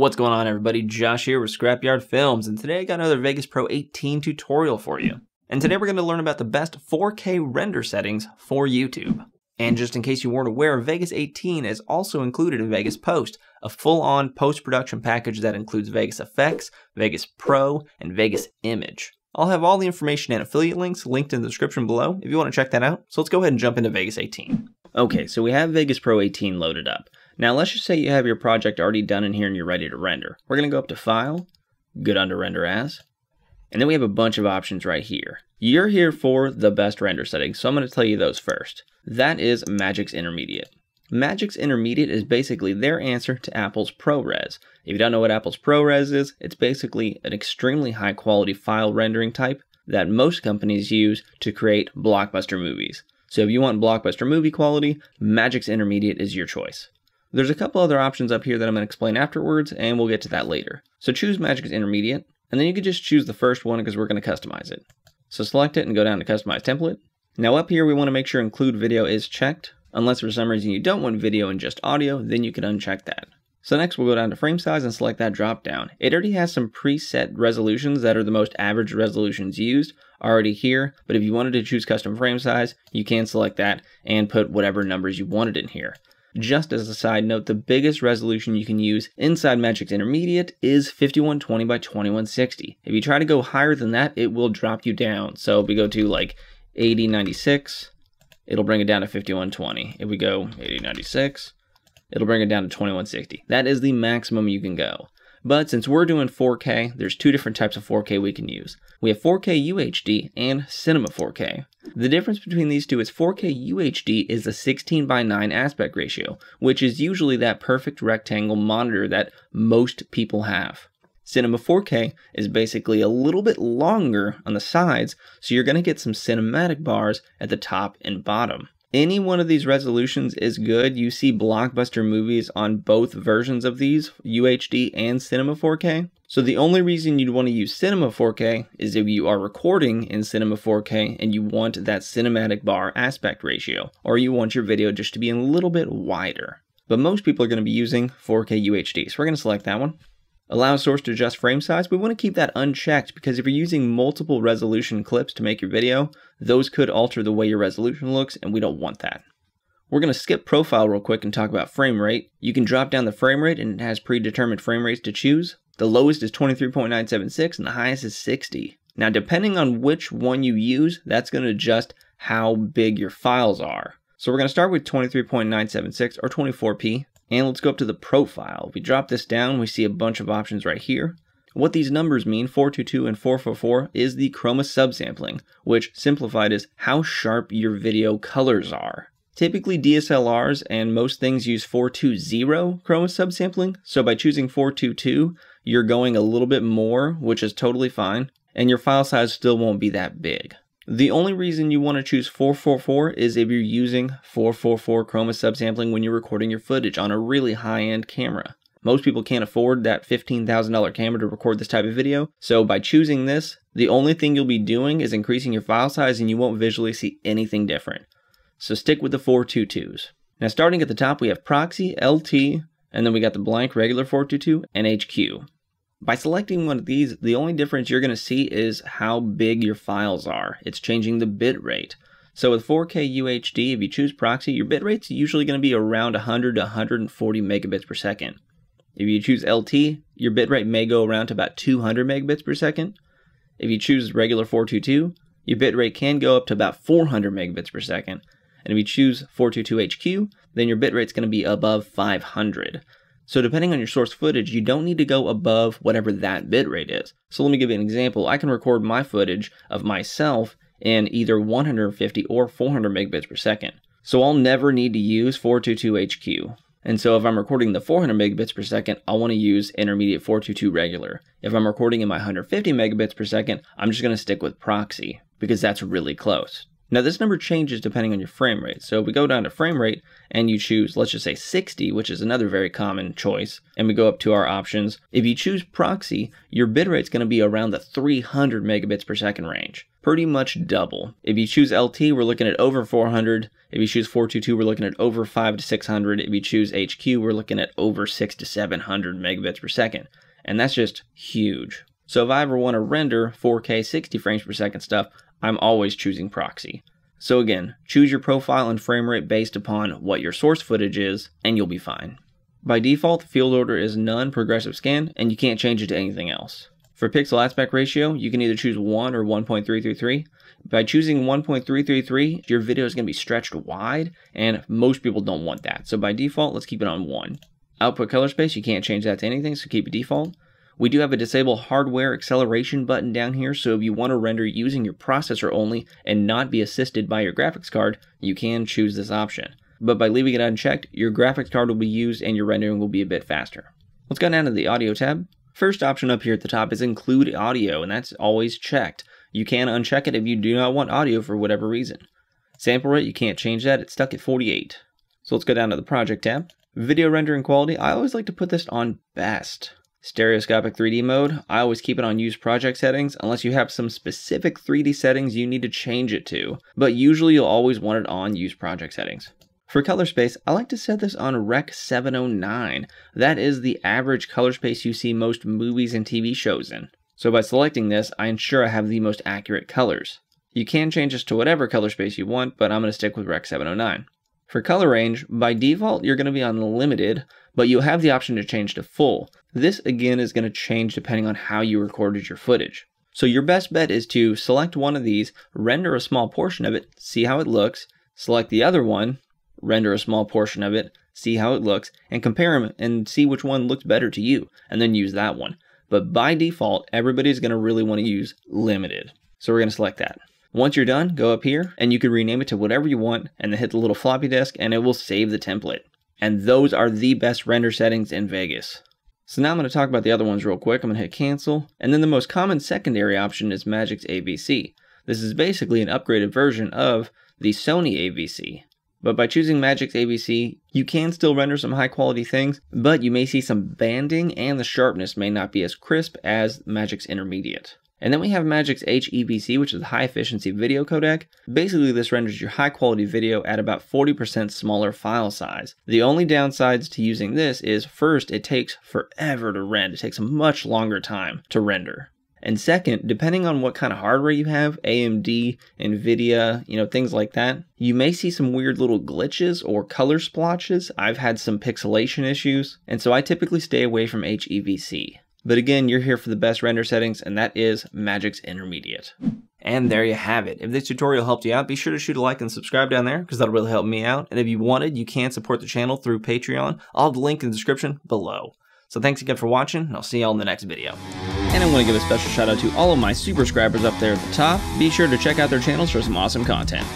What's going on everybody? Josh here with Scrapyard Films and today I got another Vegas Pro 18 tutorial for you. And today we're going to learn about the best 4K render settings for YouTube. And just in case you weren't aware, Vegas 18 is also included in Vegas Post, a full-on post-production package that includes Vegas Effects, Vegas Pro, and Vegas Image. I'll have all the information and affiliate links linked in the description below if you want to check that out. So let's go ahead and jump into Vegas 18. Okay, so we have Vegas Pro 18 loaded up. Now let's just say you have your project already done in here and you're ready to render. We're going to go up to File, Good Under Render As, and then we have a bunch of options right here. You're here for the best render settings, so I'm going to tell you those first. That is Magix Intermediate. Magix Intermediate is basically their answer to Apple's ProRes. If you don't know what Apple's ProRes is, it's basically an extremely high quality file rendering type that most companies use to create blockbuster movies. So if you want blockbuster movie quality, Magix Intermediate is your choice. There's a couple other options up here that I'm going to explain afterwards, and we'll get to that later. So choose Magix Intermediate, and then you can just choose the first one because we're going to customize it. So select it and go down to Customize Template. Now up here, we want to make sure Include Video is checked. Unless for some reason you don't want video and just audio, then you can uncheck that. So next we'll go down to frame size and select that drop down. It already has some preset resolutions that are the most average resolutions used already here, but if you wanted to choose custom frame size, you can select that and put whatever numbers you wanted in here. Just as a side note, the biggest resolution you can use inside Magix Intermediate is 5120 by 2160. If you try to go higher than that, it will drop you down. So if we go to like 8096, it'll bring it down to 5120. If we go 8096, it'll bring it down to 2160. That is the maximum you can go. But since we're doing 4K, there's two different types of 4K we can use. We have 4K UHD and Cinema 4K. The difference between these two is 4K UHD is a 16 by 9 aspect ratio, which is usually that perfect rectangle monitor that most people have. Cinema 4K is basically a little bit longer on the sides, so you're going to get some cinematic bars at the top and bottom any one of these resolutions is good. You see blockbuster movies on both versions of these, UHD and Cinema 4K. So the only reason you'd want to use Cinema 4K is if you are recording in Cinema 4K and you want that cinematic bar aspect ratio, or you want your video just to be a little bit wider. But most people are going to be using 4K UHD, so we're going to select that one. Allow source to adjust frame size, we want to keep that unchecked because if you're using multiple resolution clips to make your video, those could alter the way your resolution looks and we don't want that. We're going to skip profile real quick and talk about frame rate. You can drop down the frame rate and it has predetermined frame rates to choose. The lowest is 23.976 and the highest is 60. Now depending on which one you use, that's going to adjust how big your files are. So we're going to start with 23.976 or 24p. And let's go up to the profile. If we drop this down, we see a bunch of options right here. What these numbers mean, 422 and 444, is the chroma subsampling, which simplified is how sharp your video colors are. Typically DSLRs and most things use 420 chroma subsampling, so by choosing 422, you're going a little bit more, which is totally fine, and your file size still won't be that big. The only reason you want to choose 444 is if you're using 444 chroma subsampling when you're recording your footage on a really high-end camera. Most people can't afford that $15,000 camera to record this type of video, so by choosing this, the only thing you'll be doing is increasing your file size and you won't visually see anything different. So stick with the 422s. Now starting at the top we have Proxy, LT, and then we got the blank regular 422 and HQ. By selecting one of these, the only difference you're going to see is how big your files are. It's changing the bit rate. So with 4K UHD, if you choose proxy, your bit rate's usually going to be around 100 to 140 megabits per second. If you choose LT, your bit rate may go around to about 200 megabits per second. If you choose regular 422, your bit rate can go up to about 400 megabits per second. And if you choose 422HQ, then your bit rate's going to be above 500. So depending on your source footage, you don't need to go above whatever that bitrate is. So let me give you an example. I can record my footage of myself in either 150 or 400 megabits per second. So I'll never need to use 422HQ. And so if I'm recording the 400 megabits per second, I'll want to use intermediate 422 regular. If I'm recording in my 150 megabits per second, I'm just going to stick with proxy because that's really close. Now this number changes depending on your frame rate. So if we go down to frame rate and you choose, let's just say 60, which is another very common choice, and we go up to our options, if you choose proxy, your bitrate is going to be around the 300 megabits per second range. pretty much double. If you choose LT, we're looking at over 400. If you choose 422, we're looking at over 5 to 600. If you choose HQ, we're looking at over 6 to 700 megabits per second. And that's just huge. So if I ever want to render 4K 60 frames per second stuff, I'm always choosing proxy. So again, choose your profile and frame rate based upon what your source footage is, and you'll be fine. By default, field order is none progressive scan, and you can't change it to anything else. For pixel aspect ratio, you can either choose 1 or 1.333. By choosing 1.333, your video is going to be stretched wide, and most people don't want that. So by default, let's keep it on 1. Output color space, you can't change that to anything, so keep it default. We do have a disable hardware acceleration button down here, so if you want to render using your processor only and not be assisted by your graphics card, you can choose this option. But by leaving it unchecked, your graphics card will be used and your rendering will be a bit faster. Let's go down to the audio tab. First option up here at the top is include audio, and that's always checked. You can uncheck it if you do not want audio for whatever reason. Sample rate, you can't change that, it's stuck at 48. So let's go down to the project tab. Video rendering quality, I always like to put this on best. Stereoscopic 3D mode, I always keep it on use project settings unless you have some specific 3D settings you need to change it to, but usually you'll always want it on use project settings. For color space, I like to set this on Rec 709. That is the average color space you see most movies and TV shows in. So by selecting this, I ensure I have the most accurate colors. You can change this to whatever color space you want, but I'm going to stick with Rec 709. For color range, by default, you're going to be on limited, but you'll have the option to change to full. This again is going to change depending on how you recorded your footage. So your best bet is to select one of these, render a small portion of it, see how it looks, select the other one, render a small portion of it, see how it looks, and compare them and see which one looks better to you, and then use that one. But by default, everybody's going to really want to use limited. So we're going to select that. Once you're done, go up here and you can rename it to whatever you want and then hit the little floppy disk and it will save the template. And those are the best render settings in Vegas. So now I'm going to talk about the other ones real quick. I'm going to hit cancel. And then the most common secondary option is Magix AVC. This is basically an upgraded version of the Sony AVC. But by choosing Magix AVC, you can still render some high quality things, but you may see some banding and the sharpness may not be as crisp as Magix Intermediate. And then we have Magix HEVC, which is the high efficiency video codec. Basically, this renders your high quality video at about 40% smaller file size. The only downsides to using this is first, it takes forever to render. It takes a much longer time to render. And second, depending on what kind of hardware you have, AMD, Nvidia, you know, things like that, you may see some weird little glitches or color splotches. I've had some pixelation issues, and so I typically stay away from HEVC. But again, you're here for the best render settings, and that is Magix Intermediate. And there you have it. If this tutorial helped you out, be sure to shoot a like and subscribe down there, because that'll really help me out. And if you wanted, you can support the channel through Patreon. I'll have the link in the description below. So thanks again for watching, and I'll see y'all in the next video. And I want to give a special shout out to all of my super subscribers up there at the top. Be sure to check out their channels for some awesome content.